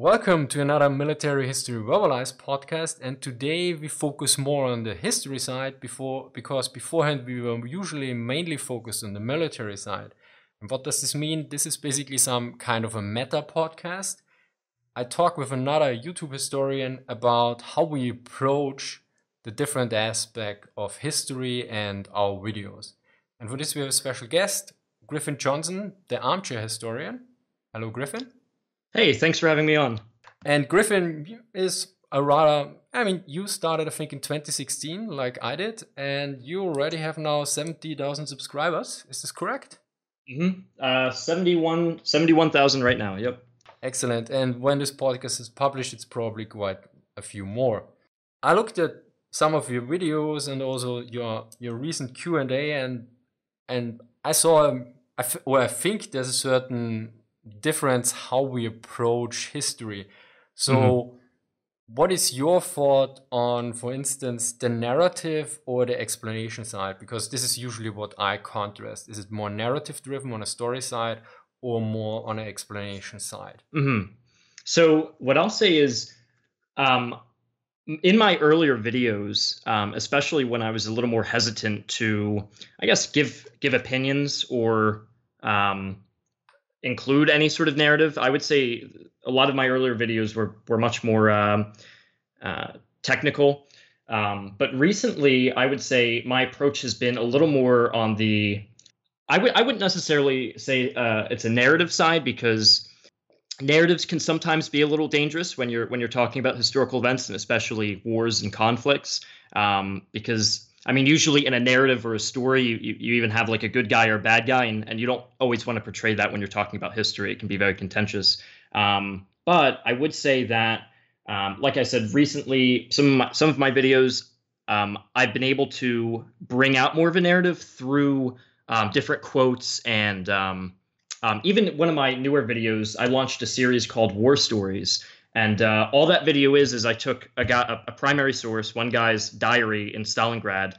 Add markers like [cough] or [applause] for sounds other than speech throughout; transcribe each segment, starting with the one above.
Welcome to another Military History Verbalized podcast, and today we focus more on the history side before because beforehand we were usually mainly focused on the military side. And what does this mean? This is basically some kind of a meta podcast. I talk with another YouTube historian about how we approach the different aspect of history and our videos. And for this we have a special guest, Griffin Johnsen, the armchair historian. Hello, Griffin. Hey, thanks for having me on. And Griffin is a rather, I mean, you started, I think, in 2016, like I did, and you already have now 70,000 subscribers. Is this correct? Mm-hmm. Uh, 71, 71,000 right now. Yep. Excellent. And when this podcast is published, it's probably quite a few more. I looked at some of your videos and also your your recent Q and A, and and I saw, um, I f- or I think there's a certain difference how we approach history. So, mm-hmm. what is your thought on, for instance, the narrative or the explanation side? Because this is usually what I contrast. Is it more narrative driven on a story side or more on an explanation side? Mm-hmm. So, what I'll say is, um, in my earlier videos, um, especially when I was a little more hesitant to, I guess, give give opinions or um, include any sort of narrative. I would say a lot of my earlier videos were were much more um, uh, technical. Um, but recently, I would say my approach has been a little more on the. I would I wouldn't necessarily say uh, it's a narrative side because narratives can sometimes be a little dangerous when you're when you're talking about historical events and especially wars and conflicts um, because I mean, usually in a narrative or a story, you, you, you, even have like a good guy or a bad guy, and, and you don't always want to portray that when you're talking about history. It can be very contentious. Um, but I would say that, um, like I said, recently, some of my, some of my videos, um, I've been able to bring out more of a narrative through um, different quotes and um, um, even one of my newer videos. I launched a series called War Stories, and uh, all that video is is I took a, guy, a, a primary source, one guy's diary in Stalingrad,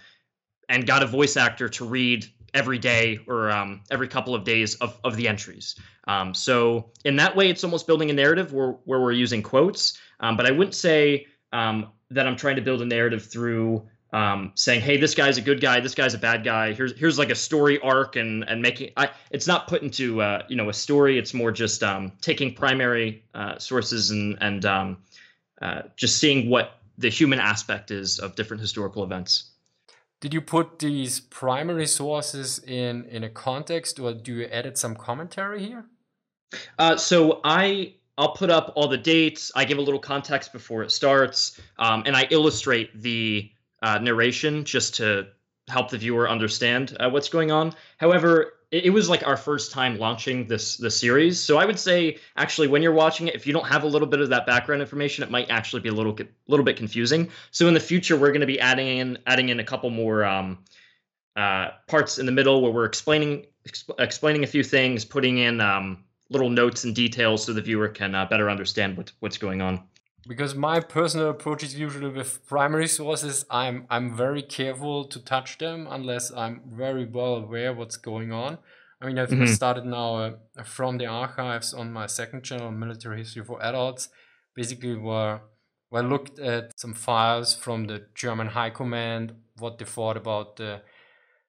and got a voice actor to read every day or um, every couple of days of, of the entries. Um, so in that way, it's almost building a narrative where, where we're using quotes. Um, but I wouldn't say um, that I'm trying to build a narrative through um, saying, "Hey, this guy's a good guy. This guy's a bad guy. Here's here's like a story arc and and making." I, it's not put into uh, you know a story. It's more just um, taking primary uh, sources and and um, uh, just seeing what the human aspect is of different historical events. Did you put these primary sources in in a context, or do you edit some commentary here? Uh, so I I'll put up all the dates. I give a little context before it starts, um, and I illustrate the uh, narration just to help the viewer understand uh, what's going on. However, it, it, was like our first time launching this the series, so I would say actually when you're watching it, if you don't have a little bit of that background information, it might actually be a little little bit confusing. So in the future, we're going to be adding in adding in a couple more um, uh, parts in the middle where we're explaining exp- explaining a few things, putting in um, little notes and details so the viewer can uh, better understand what, what's going on because my personal approach is usually with primary sources i'm i'm very careful to touch them unless i'm very well aware what's going on. I mean i've mm-hmm. started now uh, from the archives on my second channel military history for adults. Basically where where I looked at some files from the german high command what they thought about the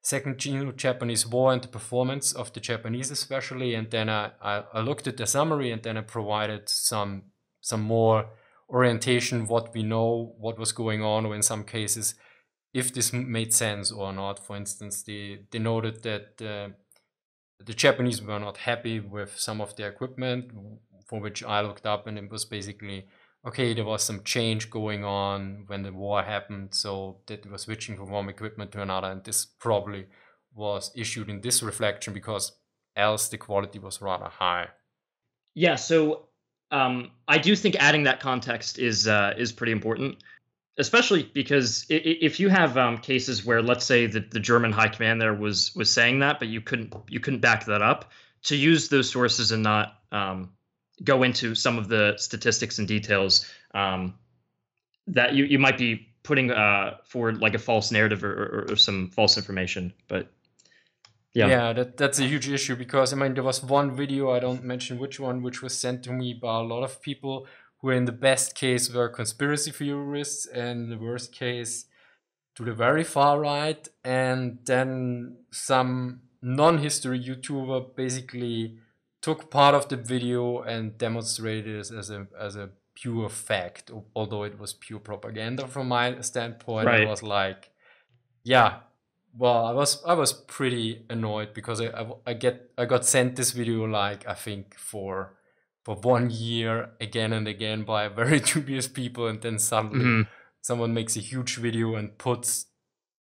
second japanese war and the performance of the japanese especially. And then I, I, I looked at the summary and then i provided some some more orientation, what we know, what was going on, or in some cases, if this made sense or not. For instance, they, they noted that uh, the Japanese were not happy with some of their equipment, for which I looked up, and it was basically okay, there was some change going on when the war happened, so that they were switching from one equipment to another, and this probably was issued in this reflection because else the quality was rather high. Yeah, so um, I do think adding that context is uh, is pretty important, especially because if you have um, cases where, let's say, the, the German high command there was was saying that, but you couldn't you couldn't back that up, to use those sources and not um, go into some of the statistics and details um, that you, you might be putting uh, forward like a false narrative or, or, or some false information. But Yeah, yeah, that that's a huge issue because I mean there was one video I don't mention which one which was sent to me by a lot of people who in the best case were conspiracy theorists and the worst case to the very far right and then some non-history YouTuber basically took part of the video and demonstrated it as a as a pure fact, although it was pure propaganda from my standpoint. Right. I was like, yeah, well, I was I was pretty annoyed because I, I, I get I got sent this video like I think for for one year again and again by very [laughs] dubious people, and then suddenly mm-hmm. someone makes a huge video and puts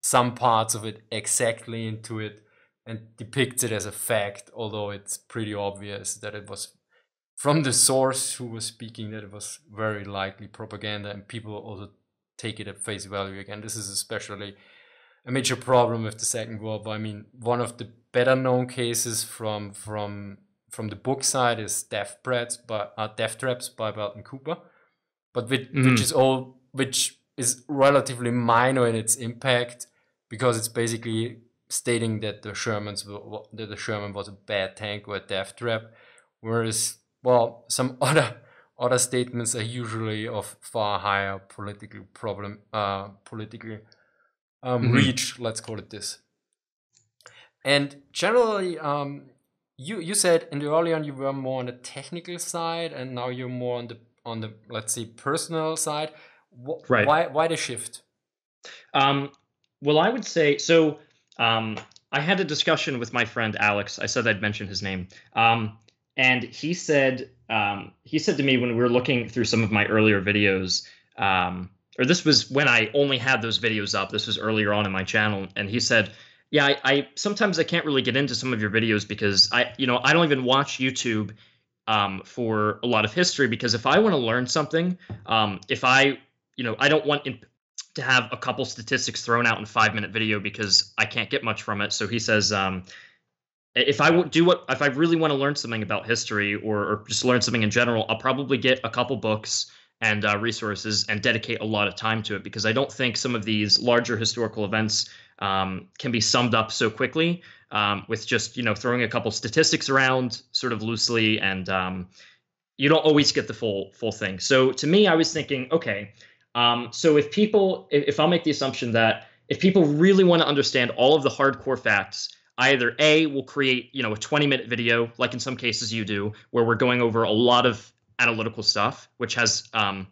some parts of it exactly into it and depicts it as a fact, although it's pretty obvious that it was from the source who was speaking that it was very likely propaganda, and people also take it at face value again. This is especially a major problem with the Second World War. I mean, one of the better known cases from from from the book side is Death Threats by uh, Death Traps by Belton Cooper, but which, mm. which is all which is relatively minor in its impact because it's basically stating that the Shermans that the Sherman was a bad tank or a death trap, whereas well some [laughs] other other statements are usually of far higher political problem uh, political um, mm-hmm. reach. Let's call it this. And generally, um, you you said in the early on you were more on the technical side, and now you're more on the on the let's say personal side. Wh- right. Why why the shift? Um, well, I would say so. Um, I had a discussion with my friend Alex. I said I'd mention his name. Um, and he said um, he said to me when we were looking through some of my earlier videos, um, or this was when I only had those videos up. This was earlier on in my channel, and he said, "Yeah, I, I sometimes I can't really get into some of your videos because I, you know, I don't even watch YouTube um, for a lot of history because if I want to learn something, um, if I, you know, I don't want to have a couple statistics thrown out in five minute video because I can't get much from it. So he says, um, if I do what if I really want to learn something about history or, or just learn something in general, I'll probably get a couple books and uh, resources and dedicate a lot of time to it because I don't think some of these larger historical events um, can be summed up so quickly um, with just you know throwing a couple statistics around sort of loosely and um, you don't always get the full full thing. So to me, I was thinking, okay, um, so if people, if I'll make the assumption that if people really want to understand all of the hardcore facts, either A, will create, you know, a 20 minute video, like in some cases you do, where we're going over a lot of analytical stuff, which has um,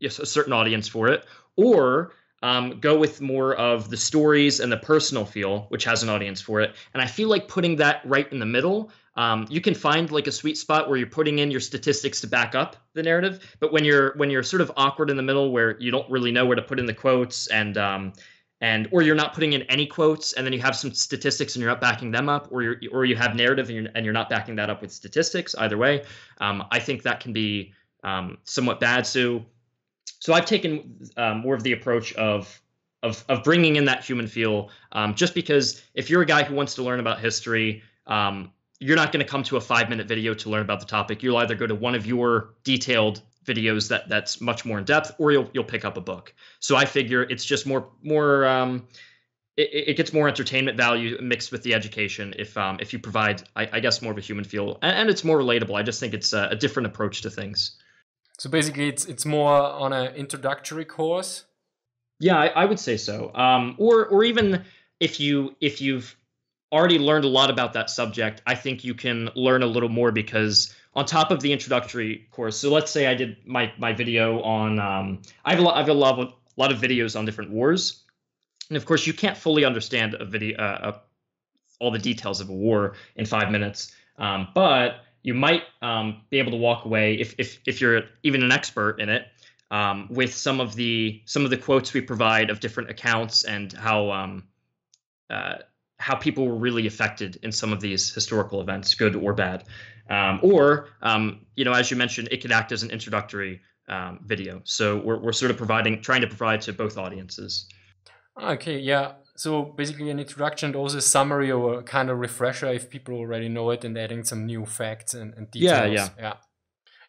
yes, a certain audience for it, or um, go with more of the stories and the personal feel, which has an audience for it. And I feel like putting that right in the middle um, you can find like a sweet spot where you're putting in your statistics to back up the narrative, but when you're when you're sort of awkward in the middle where you don't really know where to put in the quotes and um, and or you're not putting in any quotes and then you have some statistics and you're not backing them up or you or you have narrative and you're, and you're not backing that up with statistics either way um, i think that can be um, somewhat bad so so i've taken um, more of the approach of of, of bringing in that human feel um, just because if you're a guy who wants to learn about history um, you're not going to come to a five minute video to learn about the topic. You'll either go to one of your detailed videos that that's much more in depth, or you'll you'll pick up a book. So I figure it's just more more um, it, it gets more entertainment value mixed with the education if um, if you provide I, I guess more of a human feel and, and, it's more relatable. I just think it's a, a different approach to things. So basically, it's it's more on an introductory course. Yeah, I, I would say so. Um, or or even if you if you've already learned a lot about that subject, I think you can learn a little more because on top of the introductory course, so let's say I did my my video on um, I have a lot I have a lot of, a lot of videos on different wars, and of course you can't fully understand a video uh, a, all the details of a war in five minutes, um, but you might um, be able to walk away if if if you're even an expert in it. Um, with some of the some of the quotes we provide of different accounts and how um, uh, how people were really affected in some of these historical events, good or bad. Um, or, um, you know, as you mentioned, it could act as an introductory um, video. So we're, we're sort of providing, trying to provide to both audiences. Okay, yeah. So basically, an introduction, and also a summary or a kind of refresher if people already know it, and adding some new facts and, and details. Yeah, yeah,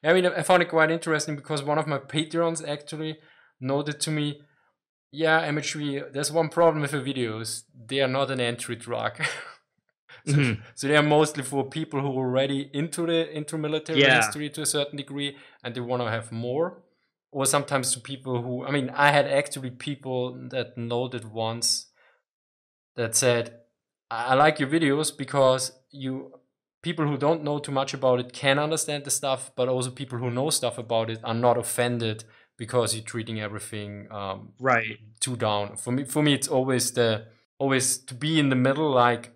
yeah. I mean, I found it quite interesting because one of my patrons actually noted to me yeah, MHV, there's one problem with the videos. They are not an entry drug. [laughs] So, mm-hmm. so they are mostly for people who are already into the into military yeah. history to a certain degree, and they want to have more. Or sometimes to people who, I mean, I had actually people that noted once that said, "I like your videos because you." People who don't know too much about it can understand the stuff, but also people who know stuff about it are not offended because you're treating everything um, right too down. For me, for me, it's always the always to be in the middle, like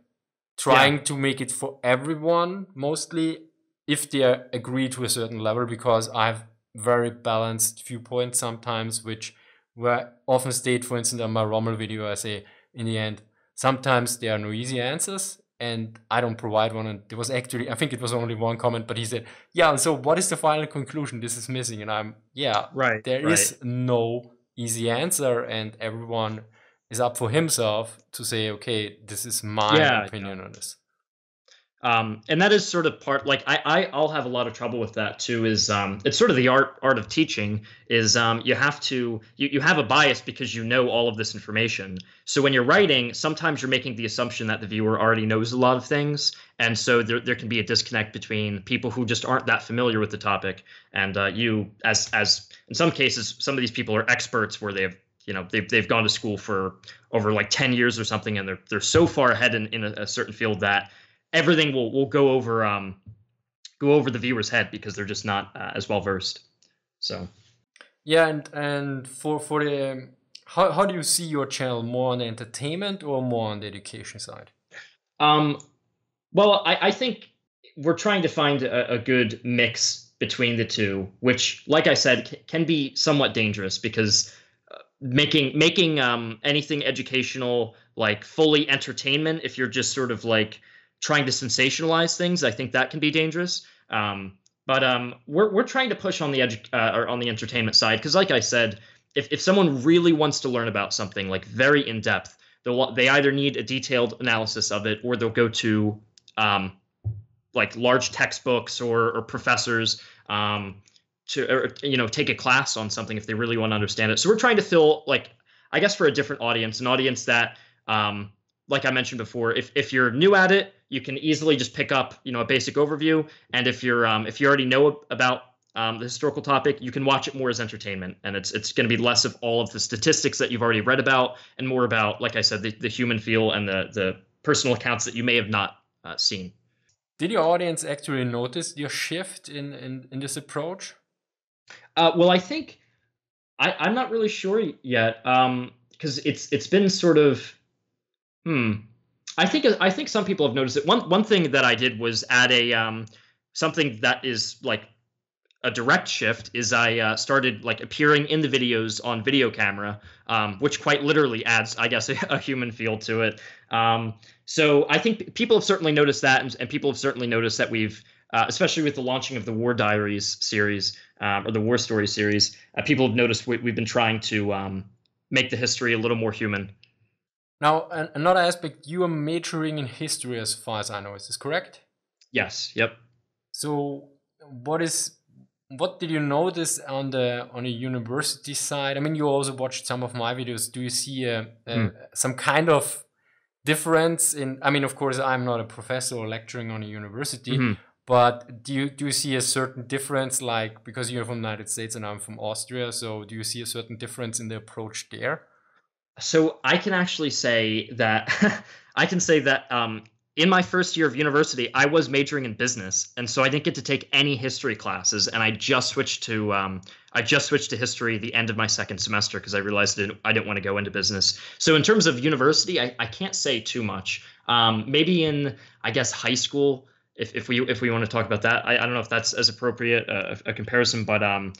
trying yeah. to make it for everyone, mostly if they agree to a certain level, because I have very balanced viewpoints sometimes, which were often state, for instance, on my Rommel video, I say in the end, sometimes there are no easy answers and I don't provide one. And there was actually, I think it was only one comment, but he said, "Yeah, so what is the final conclusion? This is missing." And I'm, yeah, right. There right. is no easy answer, and everyone is up for himself to say, "Okay, this is my yeah, opinion yeah. on this." Um, and that is sort of part like I, I I'll have a lot of trouble with that too. Is um, it's sort of the art art of teaching is um, you have to you, you have a bias because you know all of this information. So when you're writing, sometimes you're making the assumption that the viewer already knows a lot of things, and so there there can be a disconnect between people who just aren't that familiar with the topic and uh, you as as in some cases some of these people are experts where they have you know they've, they've gone to school for over like 10 years or something and they're they're so far ahead in, in a, a certain field that everything will will go over um go over the viewer's head because they're just not uh, as well versed. So yeah, and and for for the um, how how do you see your channel more on the entertainment or more on the education side? Um, well, I I think we're trying to find a, a good mix between the two, which, like I said, can be somewhat dangerous because making making um anything educational like fully entertainment if you're just sort of like trying to sensationalize things. I think that can be dangerous. Um, but um, we're we're trying to push on the edu- uh, or on the entertainment side because, like I said, if if someone really wants to learn about something like very in depth, they'll they either need a detailed analysis of it or they'll go to um, like large textbooks or or professors um, to or, you know take a class on something if they really want to understand it. So we're trying to fill like I guess for a different audience, an audience that um, like I mentioned before, if if you're new at it, you can easily just pick up you know a basic overview. And if you're um, if you already know about um, the historical topic you can watch it more as entertainment. And it's it's going to be less of all of the statistics that you've already read about and more about like i said the, the human feel and the the personal accounts that you may have not uh, seen. Did your audience actually notice your shift in in, in this approach uh, well i think I, i'm not really sure yet because um, it's it's been sort of hmm I think I think some people have noticed it. One one thing that I did was add a um, something that is like a direct shift is I uh, started like appearing in the videos on video camera, um, which quite literally adds, I guess, a, [laughs] a human feel to it. Um, so I think people have certainly noticed that, and, and people have certainly noticed that we've, uh, especially with the launching of the War Diaries series um, or the War Story series, uh, people have noticed we, have been trying to um, make the history a little more human. Now, another aspect, you are majoring in history as far as I know. Is this correct? Yes. Yep. So, what is what did you notice on the on a university side? I mean, you also watched some of my videos. Do you see a, a, mm. some kind of difference in? I mean, of course, I'm not a professor or lecturing on a university, mm -hmm. But do you do you see a certain difference? Like because you're from the United States and I'm from Austria, so do you see a certain difference in the approach there? So I can actually say that [laughs] I can say that um, in my first year of university, I was majoring in business, and so I didn't get to take any history classes, and I just switched to um, I just switched to history the end of my second semester because I realized I didn't, I didn't want to go into business. So in terms of university, I, I can't say too much. Um, maybe in I guess high school, if, if we if we want to talk about that, I, I don't know if that's as appropriate a, a comparison, but um,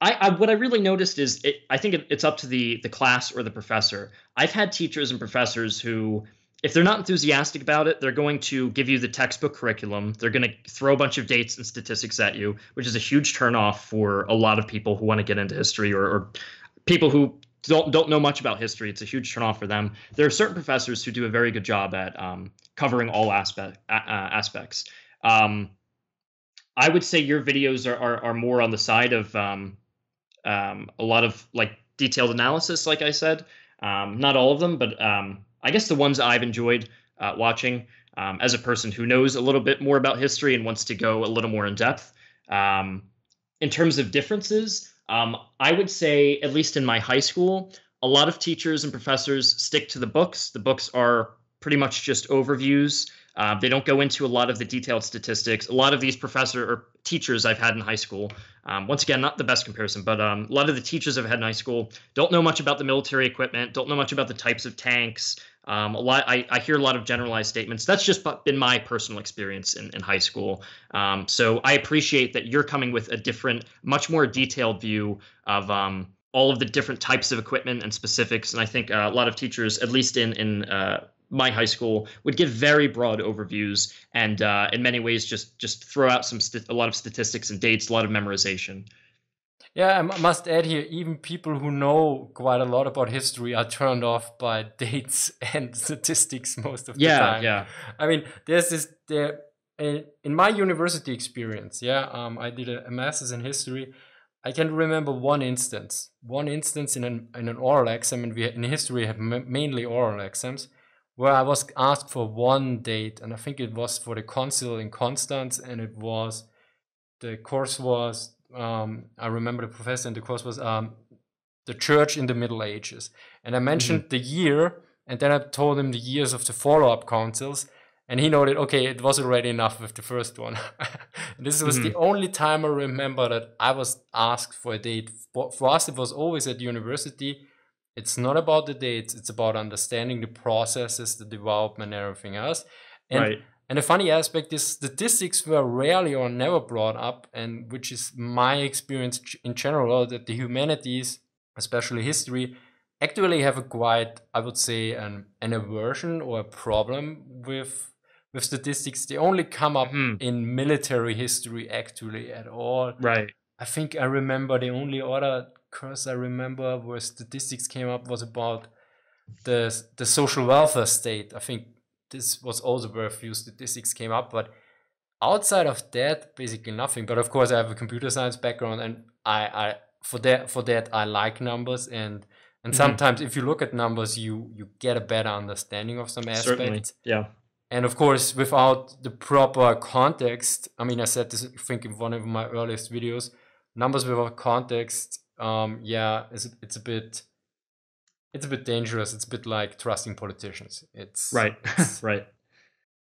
I, I, what I really noticed is it, I think it, it's up to the the class or the professor. I've had teachers and professors who, if they're not enthusiastic about it, they're going to give you the textbook curriculum. They're going to throw a bunch of dates and statistics at you, which is a huge turnoff for a lot of people who want to get into history or, or people who don't don't know much about history. It's a huge turnoff for them. There are certain professors who do a very good job at um, covering all aspect uh, aspects. Um, I would say your videos are, are, are more on the side of um, um, a lot of like detailed analysis, like I said. Um, not all of them, but um, I guess the ones I've enjoyed uh, watching. as a person who knows a little bit more about history and wants to go a little more in depth. In terms of differences, um, I would say, at least in my high school, a lot of teachers and professors stick to the books. The books are pretty much just overviews. Uh, they don't go into a lot of the detailed statistics. A lot of these professor or teachers I've had in high school, um, once again, not the best comparison, but um, a lot of the teachers I've had in high school don't know much about the military equipment, don't know much about the types of tanks. Um, a lot, I, I hear a lot of generalized statements. That's just been my personal experience in, in high school. Um, so I appreciate that you're coming with a different, much more detailed view of um, all of the different types of equipment and specifics. And I think uh, a lot of teachers, at least in in uh, my high school would give very broad overviews and uh, in many ways just just throw out some st- a lot of statistics and dates a lot of memorization yeah i must add here even people who know quite a lot about history are turned off by [laughs] dates and statistics most of the time. yeah, yeah i mean there's this there in my university experience yeah um, i did a, a master's in history I can remember one instance, one instance in an in an oral exam, and we in history have mainly oral exams, where I was asked for one date, and I think it was for the council in Constance, and it was the course was um, I remember the professor, and the course was um, the church in the Middle Ages, and I mentioned mm-hmm. the year, and then I told him the years of the follow-up councils, and he noted, okay, it was already enough with the first one. [laughs] this was mm-hmm. the only time I remember that I was asked for a date. For, for us, it was always at university it's not about the dates, it's about understanding the processes, the development, everything else. And, right. And the funny aspect is statistics were rarely or never brought up, and which is my experience in general, that the humanities, especially history, actually have a quite, I would say, an, an aversion or a problem with with statistics. They only come up hmm. in military history actually at all. Right. I think I remember the only other course I remember where statistics came up was about the the social welfare state. I think this was also where a few statistics came up, but outside of that, basically nothing. But of course, I have a computer science background, and I, I for that for that I like numbers and and mm-hmm. sometimes if you look at numbers, you you get a better understanding of some aspects. Certainly. Yeah. And of course, without the proper context, I mean, I said this, I think, in one of my earliest videos, numbers without context um, yeah, it's it's a bit it's a bit dangerous. It's a bit like trusting politicians. It's right, it's, [laughs] [laughs] right.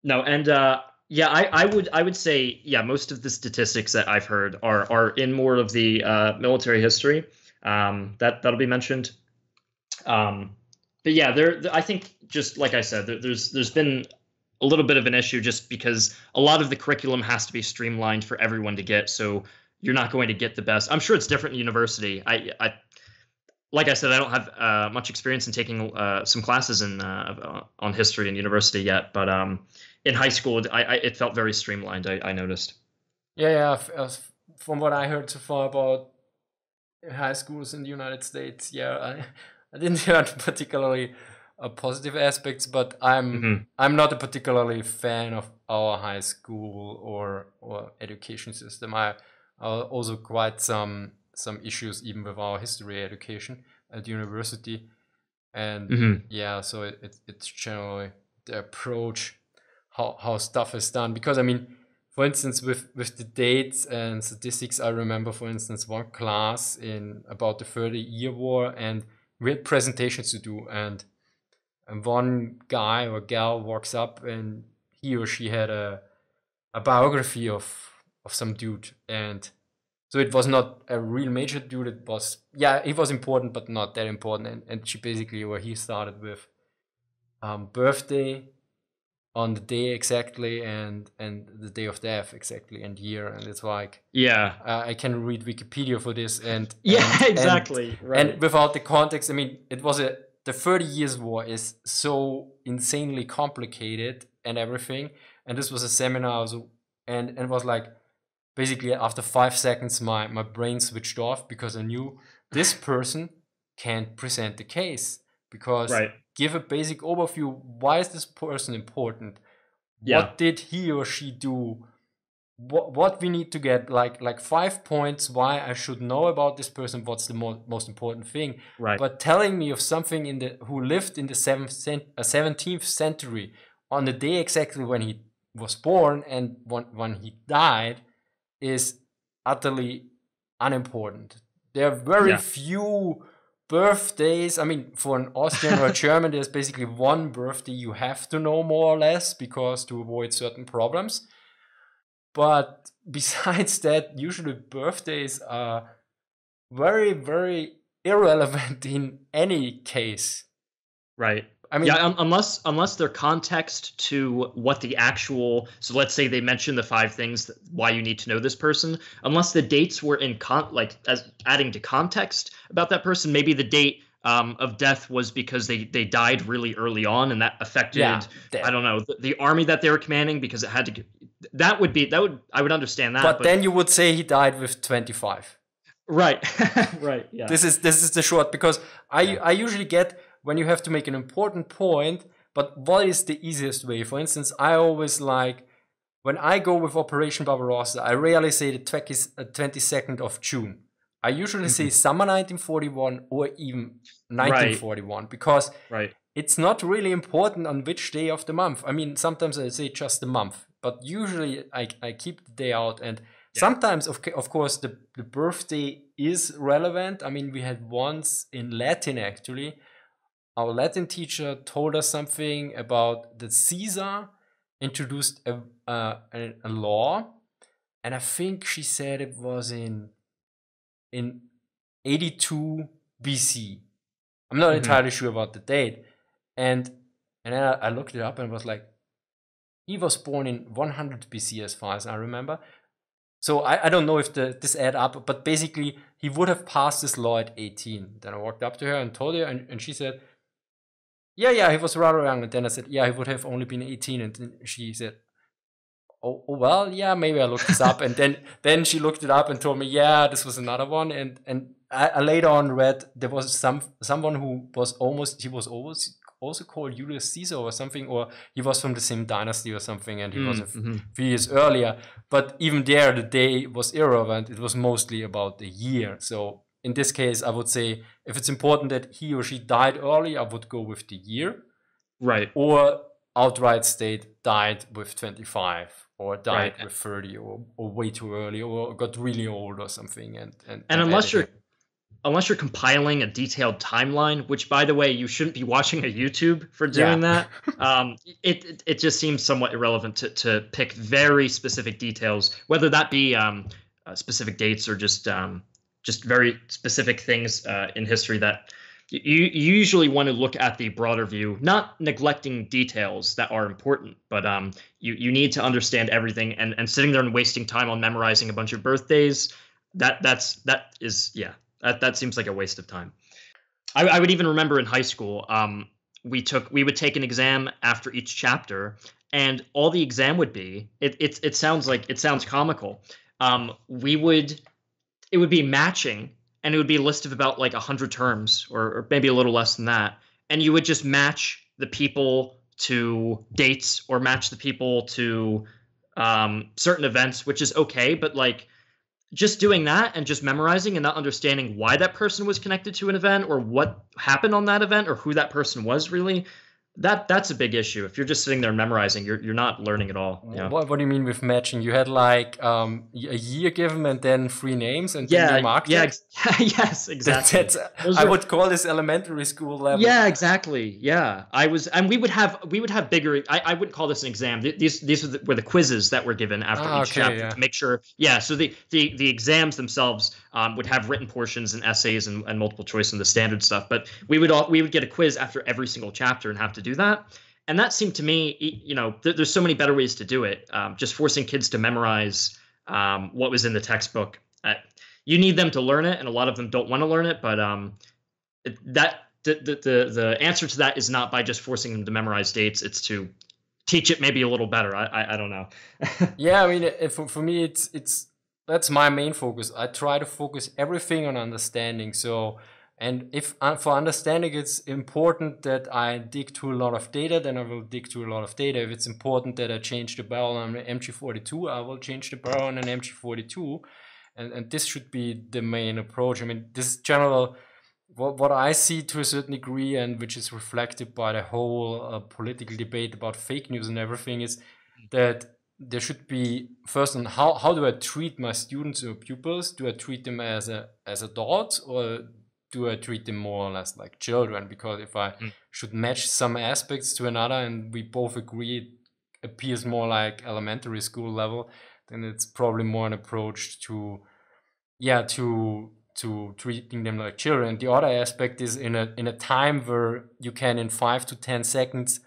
No, and uh, yeah, I, I would I would say yeah, most of the statistics that I've heard are are in more of the uh, military history. Um, that that'll be mentioned. Um, but yeah, there I think just like I said, there, there's there's been a little bit of an issue just because a lot of the curriculum has to be streamlined for everyone to get. So you're not going to get the best. I'm sure it's different in university. I, I like I said, I don't have uh, much experience in taking uh, some classes in uh, on history in university yet, but um, in high school, I, I, it felt very streamlined. I, I noticed. Yeah, yeah. From what I heard so far about high schools in the United States, yeah, I, I didn't [laughs] hear particularly uh, positive aspects, but I'm mm-hmm. I'm not a particularly fan of our high school or or education system. I uh, also quite some some issues even with our history education at university. And mm-hmm. yeah so it, it, it's generally the approach how, how stuff is done. Because i mean for instance with with the dates and statistics i remember for instance one class in about the 30 year war and we had presentations to do and and one guy or gal walks up and he or she had a a biography of of some dude. And so it was not a real major dude it was yeah it was important but not that important and, and she basically where he started with um, birthday on the day exactly and and the day of death exactly and year and it's like yeah uh, i can read wikipedia for this and [laughs] yeah and, exactly and, right. and without the context i mean it was a the 30 years war is so insanely complicated and everything and this was a seminar so, and and was like basically after five seconds my, my brain switched off because I knew this person can't present the case because right. give a basic overview why is this person important yeah. what did he or she do what, what we need to get like like five points why i should know about this person what's the mo- most important thing right but telling me of something in the who lived in the seventh cent- uh, 17th century on the day exactly when he was born and when, when he died is utterly unimportant. There are very yeah. few birthdays. I mean, for an Austrian or a [laughs] German, there's basically one birthday you have to know more or less because to avoid certain problems. But [laughs] besides that, usually birthdays are very, very irrelevant in any case. Right. I mean, yeah, unless unless they're context to what the actual. So let's say they mention the five things that, why you need to know this person. Unless the dates were in con like as adding to context about that person, maybe the date um, of death was because they they died really early on, and that affected yeah, I don't know the, the, army that they were commanding because it had to. That would be that would I would understand that. But, but then you would say he died with twenty five. Right, [laughs] right. Yeah. This is this is the short because I yeah. I usually get when you have to make an important point, but what is the easiest way? For instance, I always like when I go with Operation Barbarossa, I rarely say the 22nd uh, of June. I usually mm-hmm. say summer 1941 or even 1941 right. because right. it's not really important on which day of the month. I mean, sometimes I say just the month, but usually I, I keep the day out. And yeah. sometimes, of, of course, the, the birthday is relevant. I mean, we had once in Latin actually our Latin teacher told us something about that Caesar introduced a, uh, a, a law, and I think she said it was in in 82 BC. I'm not mm-hmm. entirely sure about the date, and and then I, I looked it up and was like, he was born in 100 BC as far as I remember. So I, I don't know if the this add up, but basically he would have passed this law at 18. Then I walked up to her and told her, and, and she said, yeah, yeah, he was rather young. And then I said, yeah, he would have only been 18. And she said, oh, oh, well, yeah, maybe I looked this up. and then [laughs] then she looked it up and told me, yeah, this was another one. And and I, I later on read there was some someone who was almost he was almost also called Julius Caesar or something, or he was from the same dynasty or something, and he mm, was a mm-hmm. few years earlier. But even there, the day was irrelevant. It was mostly about the year. So in this case, I would say if it's important that he or she died early, I would go with the year. Right. Or outright state died with 25 or died right. with 30 or, or way too early or got really old or something and and, and, and unless you're unless you're compiling a detailed timeline which by the way you shouldn't be watching a youtube for doing yeah. that [laughs] um, it, it, it just seems somewhat irrelevant to, to pick very specific details whether that be um, uh, specific dates or just um, just very specific things uh, in history that you, you usually want to look at the broader view, not neglecting details that are important, but um, you you need to understand everything. And and sitting there and wasting time on memorizing a bunch of birthdays, that that's that is yeah, that that seems like a waste of time. I, I would even remember in high school, um, we took we would take an exam after each chapter, and all the exam would be it it it sounds like it sounds comical. Um, we would it would be matching and it would be a list of about like 100 terms or, or maybe a little less than that. And you would just match the people to dates or match the people to um, certain events which is okay but like just doing that and just memorizing and not understanding why that person was connected to an event or what happened on that event or who that person was really that that's a big issue. If you're just sitting there memorizing, you're you're not learning at all. Yeah. What, what do you mean with matching? You had like um, a year given and then three names and yeah, then you marked yeah, it? [laughs] yes, exactly. I are, would call this elementary school level. Yeah, exactly. Yeah, I was, and we would have we would have bigger. I, I wouldn't call this an exam. These these were the, were the quizzes that were given after ah, each okay, chapter yeah. to make sure. Yeah, so the the the exams themselves um, would have written portions and essays and, and multiple choice and the standard stuff. But we would all we would get a quiz after every single chapter and have to do that. And that seemed to me, you know, th- there's so many better ways to do it. Um, just forcing kids to memorize um, what was in the textbook. Uh, you need them to learn it, and a lot of them don't want to learn it. But um, that the, the the answer to that is not by just forcing them to memorize dates. It's to teach it maybe a little better. I I, I don't know. [laughs] yeah, I mean, for, for me, it's it's that's my main focus. I try to focus everything on understanding. So, and if uh, for understanding it's important that I dig to a lot of data, then I will dig to a lot of data. If it's important that I change the barrel on an MG42, I will change the barrel on an MG42. And, and this should be the main approach. I mean, this general what, what I see to a certain degree, and which is reflected by the whole uh, political debate about fake news and everything, is that there should be first on how, how do I treat my students or pupils? Do I treat them as a as adults or do I treat them more or less like children? Because if I mm. should match some aspects to another and we both agree it appears more like elementary school level, then it's probably more an approach to yeah, to to treating them like children. The other aspect is in a in a time where you can in five to ten seconds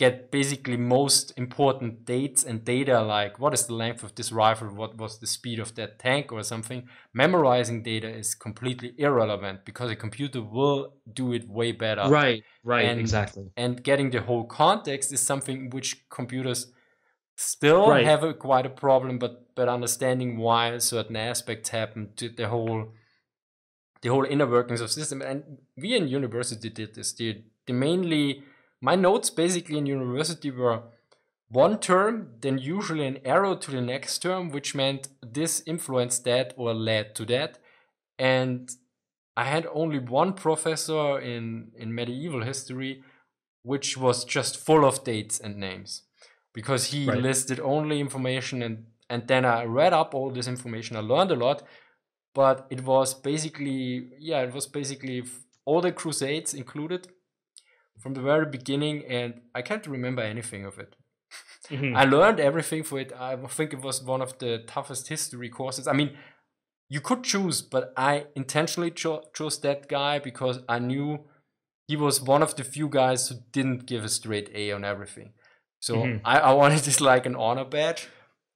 get basically most important dates and data like what is the length of this rifle, what was the speed of that tank or something. Memorizing data is completely irrelevant because a computer will do it way better. Right, right, and, exactly. And getting the whole context is something which computers still right. have a, quite a problem, but but understanding why certain aspects happen to the whole the whole inner workings of system. And we in university did this. The, the mainly my notes basically in university were one term, then usually an arrow to the next term, which meant this influenced that or led to that. And I had only one professor in, in medieval history, which was just full of dates and names because he right. listed only information and, and then I read up all this information. I learned a lot, but it was basically, yeah, it was basically all the crusades included from the very beginning, and I can't remember anything of it. Mm-hmm. I learned everything for it. I think it was one of the toughest history courses. I mean, you could choose, but I intentionally cho- chose that guy because I knew he was one of the few guys who didn't give a straight A on everything. So mm-hmm. I, I wanted this like an honor badge,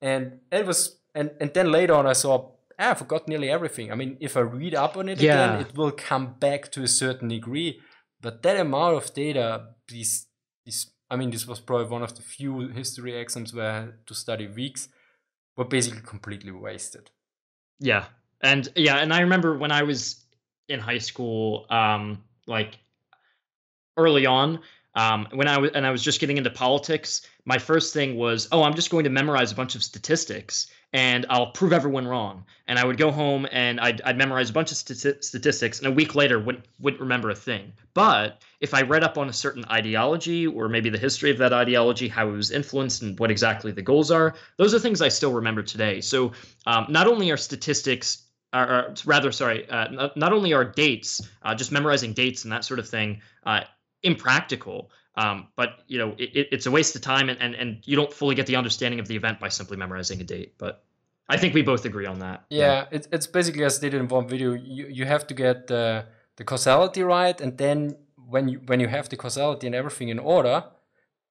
and it was and and then later on I saw ah, I forgot nearly everything. I mean, if I read up on it yeah. again, it will come back to a certain degree. But that amount of data, these, these, I mean, this was probably one of the few history exams where I had to study weeks, were basically completely wasted. Yeah, and yeah, and I remember when I was in high school, um, like early on, um, when I was and I was just getting into politics, my first thing was, oh, I'm just going to memorize a bunch of statistics and I'll prove everyone wrong. And I would go home and I'd, I'd memorize a bunch of statistics, and a week later wouldn't wouldn't remember a thing. But if I read up on a certain ideology or maybe the history of that ideology, how it was influenced, and what exactly the goals are, those are things I still remember today. So um, not only are statistics or, rather, sorry, uh, not, not, only are dates, uh, just memorizing dates and that sort of thing, uh, impractical. Um, but you know, it, it's a waste of time, and, and and you don't fully get the understanding of the event by simply memorizing a date. But I think we both agree on that. Yeah, yeah. It's, it's basically as stated in one video. You you have to get the the causality right, and then when you when you have the causality and everything in order,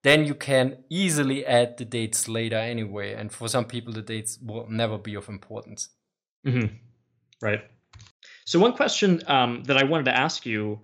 then you can easily add the dates later anyway. And for some people, the dates will never be of importance. Mm-hmm. Right. So one question um, that I wanted to ask you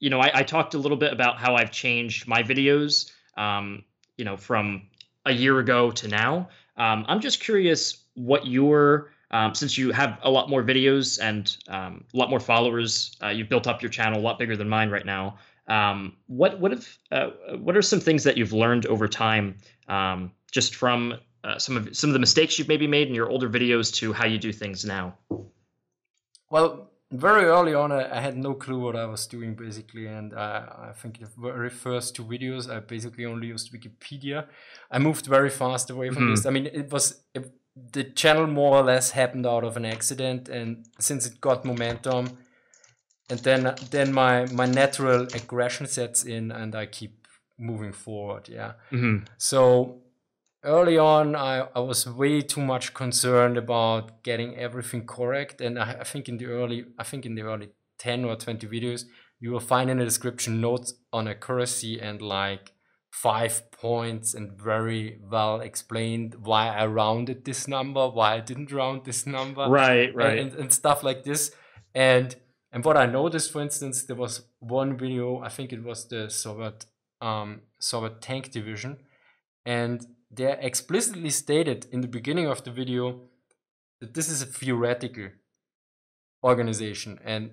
you know, I, I, talked a little bit about how I've changed my videos, um, you know, from a year ago to now. Um, I'm just curious what your, um, since you have a lot more videos and um, a lot more followers, uh, you've built up your channel a lot bigger than mine right now. Um, what what have uh, what are some things that you've learned over time, um, just from uh, some of some of the mistakes you've maybe made in your older videos to how you do things now? Well, very early on, I, I, had no clue what I was doing basically, and I, I think the very first two videos, I basically only used Wikipedia. I moved very fast away from mm-hmm. this. I mean, it was it, the channel more or less happened out of an accident, and since it got momentum, and then then my my natural aggression sets in, and I keep moving forward. Yeah. Mm-hmm. So early on I, I was way too much concerned about getting everything correct. And I, I, think in the early i think in the early 10 or 20 videos you will find in the description notes on accuracy and like five points and very well explained why i rounded this number why i didn't round this number right right. and, and, stuff like this. And and what i noticed for instance there was one video i think it was the soviet um soviet tank division. And they explicitly stated in the beginning of the video that this is a theoretical organization and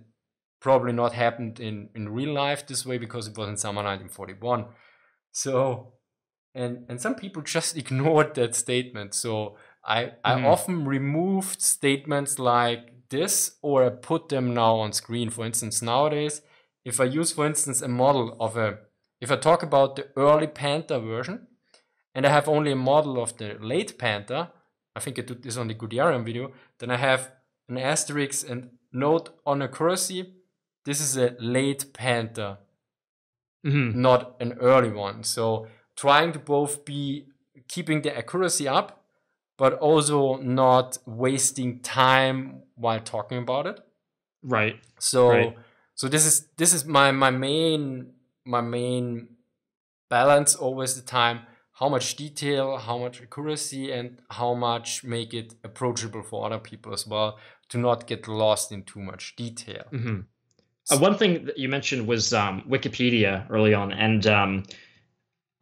probably not happened in, in real life this way because it was in summer 1941. So, and, and some people just [laughs] ignored that statement. So I, I mm. often removed statements like this or I put them now on screen. For instance, nowadays, if I use, for instance, a model of a, if I talk about the early Panther version, and I have only a model of the late Panther, I think I did this on the Guderian video, then I have an asterisk and note on accuracy, this is a late Panther, mm-hmm. not an early one. So trying to both be keeping the accuracy up, but also not wasting time while talking about it. Right. So right. so this is this is my my main my main balance always the time how much detail, how much accuracy, and how much make it approachable for other people as well to not get lost in too much detail. Mm-hmm. Uh, one thing that you mentioned was um, Wikipedia early on, and um,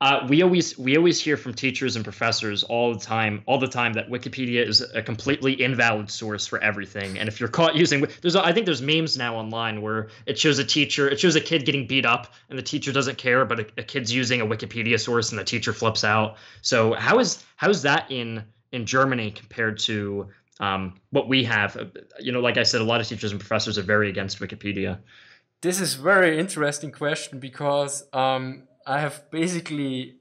uh, we always we always hear from teachers and professors all the time, all the time that Wikipedia is a completely invalid source for everything. And if you're caught using, there's I think there's memes now online where it shows a teacher, it shows a kid getting beat up, and the teacher doesn't care, but a, a kid's using a Wikipedia source, and the teacher flips out. So how is how is that in in Germany compared to um, what we have? You know, like I said, a lot of teachers and professors are very against Wikipedia. This is very interesting question because. Um, I have basically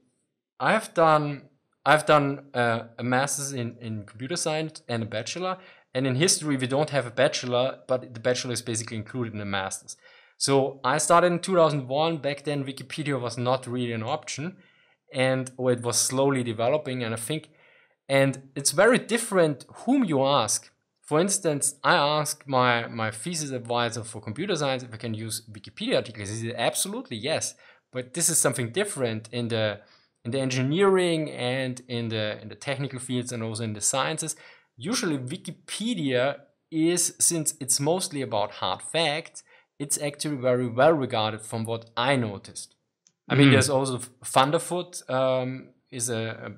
I have done I've done uh, a master's in, in computer science and a bachelor. And in history, we don't have a bachelor, but the bachelor is basically included in the master's. So I started in 2001. Back then, Wikipedia was not really an option, and or it was slowly developing. And I think, and it's very different whom you ask. For instance, I asked my my thesis advisor for computer science if I can use Wikipedia articles. He said absolutely yes but this is something different in the in the engineering and in the in the technical fields and also in the sciences. Usually Wikipedia is since it's mostly about hard facts, it's actually very well regarded from what I noticed. I mean, mm. there's also Thunderfoot um, is a, a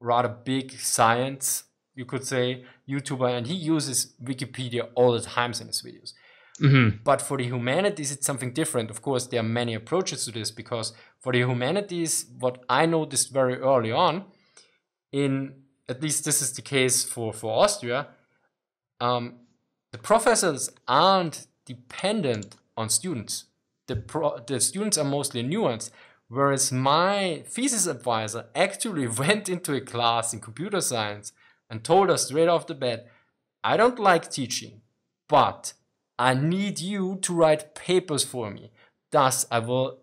rather big science, you could say, YouTuber, and he uses Wikipedia all the times in his videos. Mm-hmm. But for the humanities, it's something different. Of course, there are many approaches to this because for the humanities, what I noticed very early on, in at least this is the case for, for Austria, um, the professors aren't dependent on students. The, pro- the students are mostly nuanced, whereas my thesis advisor actually [laughs] went into a class in computer science and told us straight off the bat, I don't like teaching, but I need you to write papers for me. Thus, I will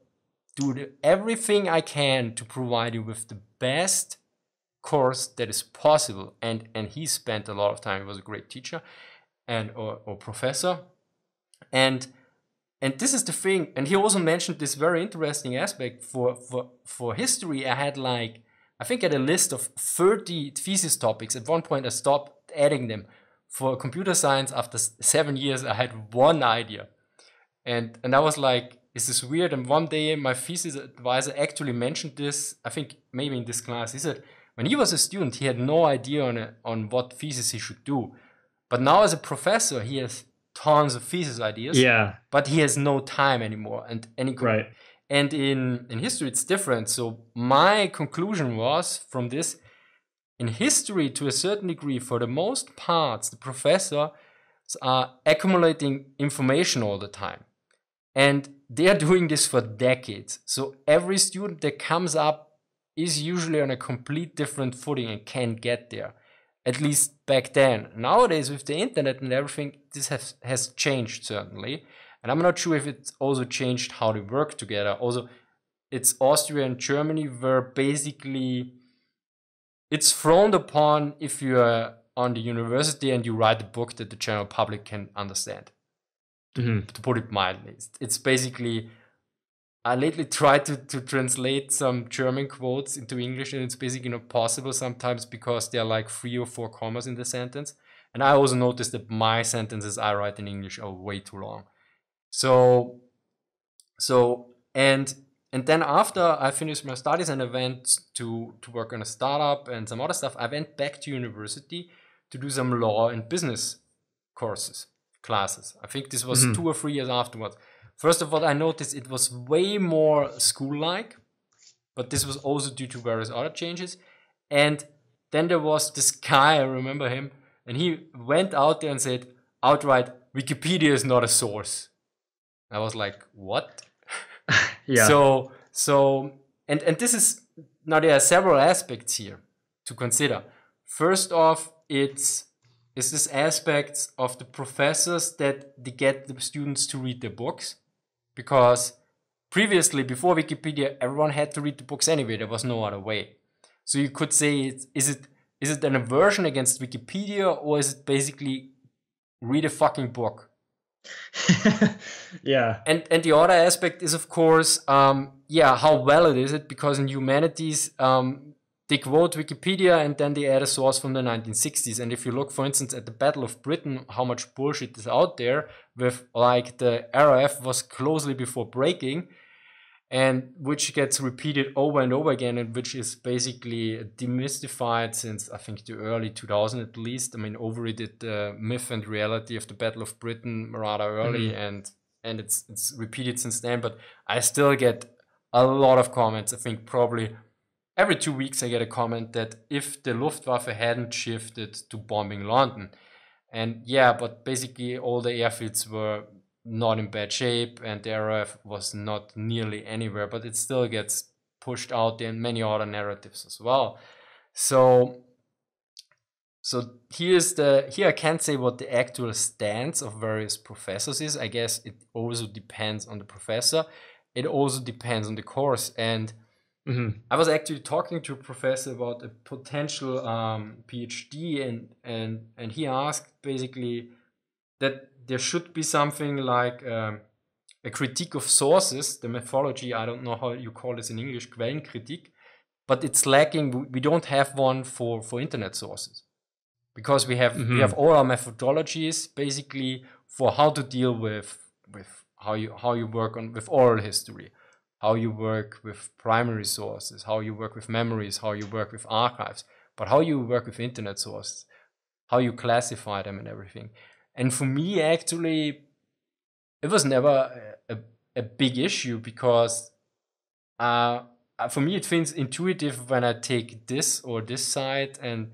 do everything I can to provide you with the best course that is possible. And and he spent a lot of time. He was a great teacher and or, or professor. And and this is the thing. And he also mentioned this very interesting aspect for for for history. I had like I think I had a list of 30 thesis topics. At one point I stopped adding them for computer science after seven years i had one idea. And and i was like is this weird? And one day my thesis advisor actually mentioned this i think maybe in this class. He said when he was a student he had no idea on, a, on what thesis he should do. But now as a professor he has tons of thesis ideas yeah. but he has no time anymore. And any right. and in in history it's different. So my conclusion was from this in history, to a certain degree, for the most parts, the professors are accumulating information all the time. And they are [laughs] doing this for decades. So every student that comes up is usually on a complete different footing and can't get there. At least back then. Nowadays, with the internet and everything, this has, has changed certainly. And I'm not sure if it's also changed how they work together. Also, it's Austria and Germany were basically it's frowned upon if you're on the university and you write a book that the general public can understand. Mm-hmm. To put it mildly, it's basically. I lately tried to, to translate some German quotes into English, and it's basically not possible sometimes because there are like three or four commas in the sentence. And I also noticed that my sentences I write in English are way too long. So, so and and then after I finished my studies and I went to, to work on a startup and some other stuff, I went back to university to do some law and business courses, classes. I think this was mm-hmm. two or three years afterwards. First of all, I noticed it was way more school like, but this was also due to various other changes. And then there was this [laughs] guy, I remember him, and he went out there and said, outright, Wikipedia is not a source. I was like, what? Yeah. So so and and this is now there are several aspects here to consider. First off, it's is this aspects of the professors that they get the students to read their books because previously before wikipedia everyone had to read the books anyway there was no other way so you could say is it is it an aversion against wikipedia or is it basically read a fucking book [laughs] yeah and and the other aspect is of course um yeah how valid is it because in humanities um they quote Wikipedia and then they add a source from the 1960s. And if you look, for instance, at the Battle of Britain, how much bullshit is out there with like the RAF was closely before breaking, and which gets repeated over and over again, and which is basically demystified since I think the early 2000 at least. I mean, Overy did the myth and reality of the Battle of Britain rather early, mm-hmm. and and it's it's repeated since then. But I still get a lot of comments. I think probably every two weeks I get a comment that if the Luftwaffe hadn't shifted to bombing London, and yeah, but basically all the airfields were not in bad shape and the RAF was not nearly anywhere, but it still gets pushed out in many other narratives as well. So so here's the here I can't say what the actual stance of various professors is. I guess it also depends on the professor. It also depends on the course and Mm-hmm. I was actually talking to a professor about a potential um, PhD, and and and he asked basically that there should be something like um, a critique of sources, the methodology. I don't know how you call this in English, Quellenkritik, but it's lacking. We don't have one for for internet sources because we have mm-hmm. we have all our methodologies basically for how to deal with with how you how you work on with oral history how you work with primary sources, how you work with memories, how you work with archives, but how you work with internet sources, how you classify them and everything. And for me, actually, it was never a, a big issue because uh, uh, for me, it feels intuitive when I take this or this side and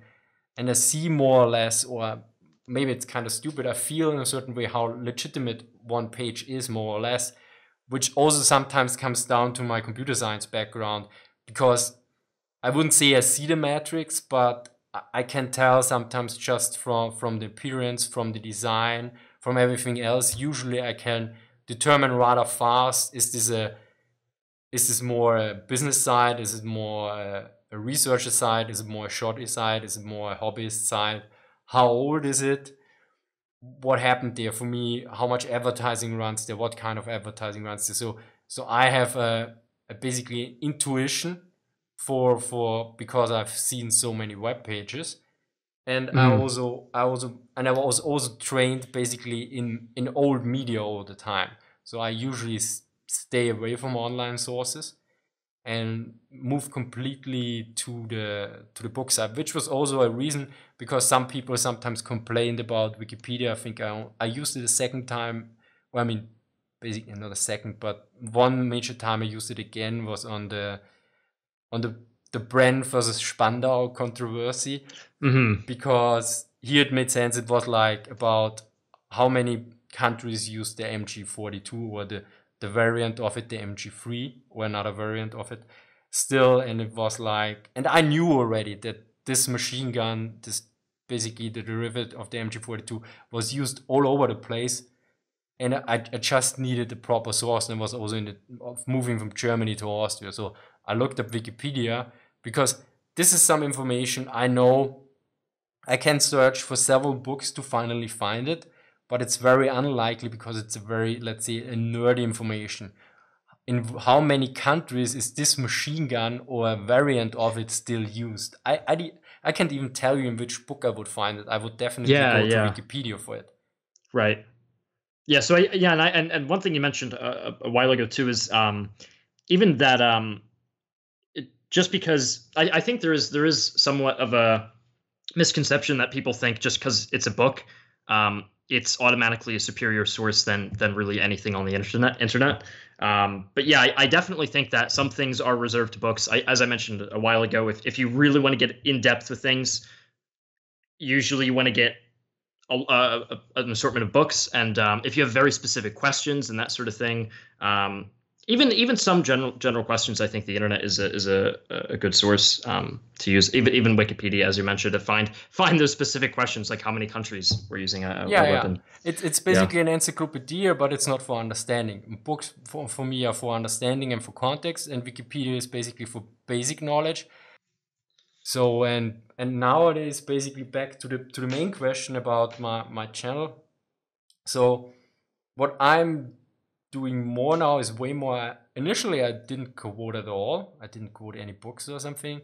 and I see more or less, or maybe it's kind of stupid, I feel in a certain way how legitimate one page is more or less which also sometimes comes down to my computer science background because I wouldn't say I see the matrix, but I can tell sometimes just from from the appearance, from the design, from everything else. Usually, I can determine rather fast: is this a is this more a business side? Is it more a, a researcher side? Is it more a shorty side? Is it more a hobbyist side? How old is it? what happened there for me, how much advertising runs there, what kind of advertising runs there. So so I have a, a basically intuition for for because I've seen so many web pages. And mm. I mm-hmm. also I also and I was also trained basically in in old media all the time. So I usually stay away from online sources and move completely to the to the book side, which was also a reason because some people sometimes complained about Wikipedia. I think I I used it a second time. Well, I mean, basically not a second, but one major time I used it again was on the on the the Bren versus Spandau controversy mm-hmm. because here it made sense. It was like about how many countries use the MG42 or the the variant of it, the MG3 or another variant of it still. And it was like, and I knew already that this machine gun, this basically the derivative of the MG42 was used all over the place. And I, I just needed the proper source and was also in the moving from Germany to Austria. So I looked up Wikipedia because this is some information I know I can search for several books to finally find it but it's very unlikely because it's a very, let's say, a nerdy information. In how many countries is this machine gun or a variant of it still used? I, I, I can't even tell you in which book I would find it. I would definitely yeah, go yeah. to Wikipedia for it. Right. Yeah. So I, yeah, and I, and, and one thing you mentioned a, a while ago too is um, even that um, just because I, I think there is there is somewhat of a misconception that people think just because it's a book um, it's automatically a superior source than than really anything on the internet. Internet. Um, but yeah, I, I, definitely think that some things are reserved to books. I, as I mentioned a while ago, if if you really want to get in depth with things, usually you want to get a, a, an assortment of books, and um, if you have very specific questions and that sort of thing, um, even even some general general questions, I think the internet is a is a, a good source um, to use. Even even Wikipedia, as you mentioned, to find [laughs] find those specific questions, like how many countries we're using a, yeah, a weapon. Yeah. It, it's basically yeah. an encyclopedia, but it's not for understanding. Books for, for me are for understanding and for context, and Wikipedia is basically for basic knowledge. So and and nowadays, basically back to the to the main question about my my channel. So what I'm doing more now is way more. Initially, I didn't quote at all. I didn't quote any books or something,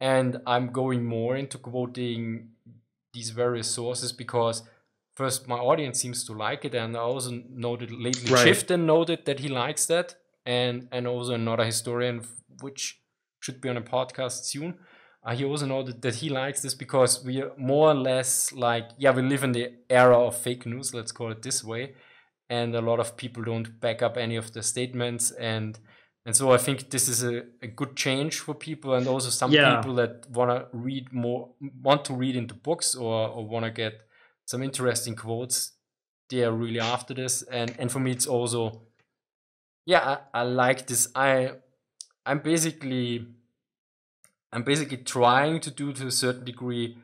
and I'm going more into quoting these various sources because first my audience seems to like it, and I also noted lately right. Chieftain noted that he likes that, and and also another historian which should be on a podcast soon. Uh, he also noted that he likes this because we are more or less like yeah we live in the era of fake news let's call it this way and a lot of people don't back up any of the statements. And and so I think this is a, a good change for people and also some yeah. people that want to read more want to read into books or, or want to get some interesting quotes they are really after this. And and for me it's also yeah I, I like this. I I'm basically I'm basically trying to do to a certain degree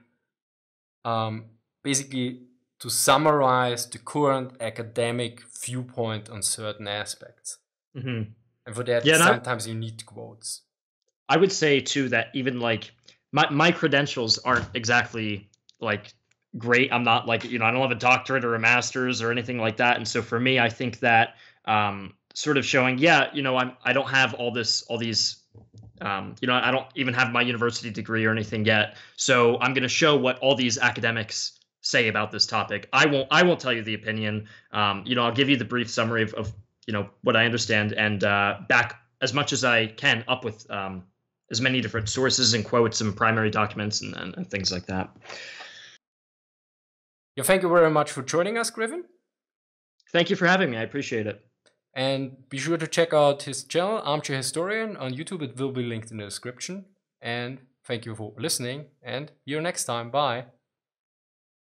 um basically to summarize the current academic viewpoint on certain aspects. Mm-hmm. And for that, yeah, sometimes I, you need quotes. I would say too that even like my my credentials aren't exactly like great. I'm not like you know I don't have a doctorate or a master's or anything like that. And so for me, I think that um, sort of showing, yeah, you know, I'm I don't have all this all these um, you know, I don't even have my university degree or anything yet. So I'm going to show what all these academics say about this topic. I won't I won't tell you the opinion. Um, you know, I'll give you the brief summary of, of you know what I understand and uh, back as much as I can up with um, as many different sources and quotes and primary documents and, and, and things like that. Yeah, thank you very much for joining us, Griffin. Thank you for having me. I appreciate it. And be sure to check out his channel, Armchair Historian, on YouTube. It will be linked in the description. And thank you for listening. And see you next time. Bye.